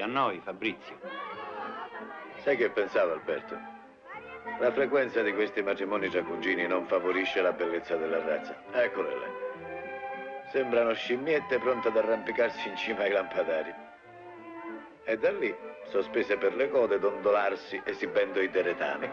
a noi, Fabrizio. Sai che pensavo, Alberto? La frequenza di questi matrimoni tra cugini non favorisce la bellezza della razza. Eccole là. Sembrano scimmiette pronte ad arrampicarsi in cima ai lampadari. E da lì, sospese per le code, dondolarsi esibendo i deretani.